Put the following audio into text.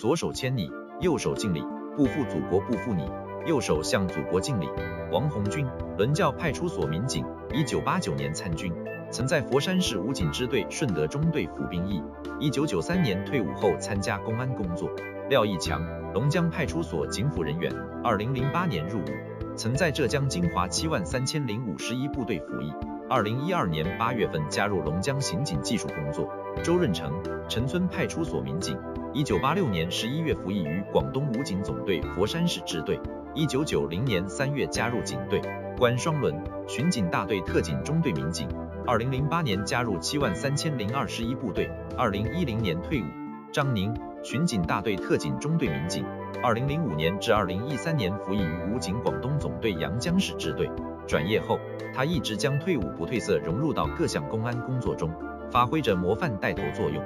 左手牵你，右手敬礼，不负祖国不负你，右手向祖国敬礼。王红军，伦教派出所民警，一九八九年参军，曾在佛山市武警支队顺德中队服兵役。一九九三年退伍后参加公安工作。廖义强，龙江派出所警辅人员，二零零八年入伍，曾在浙江金华七万三千零五十一部队服役。二零一二年八月份加入龙江刑警技术工作。周润成，陈村派出所民警，一九八六年十一月服役于广东武警总队佛山市支队，一九九零年三月加入警队。关双伦，巡警大队特警中队民警，二零零八年加入七万三千零二十一部队，二零一零年退伍。张宁，巡警大队特警中队民警，二零零五年至二零一三年服役于武警广东总队阳江市支队。转业后，他一直将退伍不褪色融入到各项公安工作中，发挥着模范带头作用。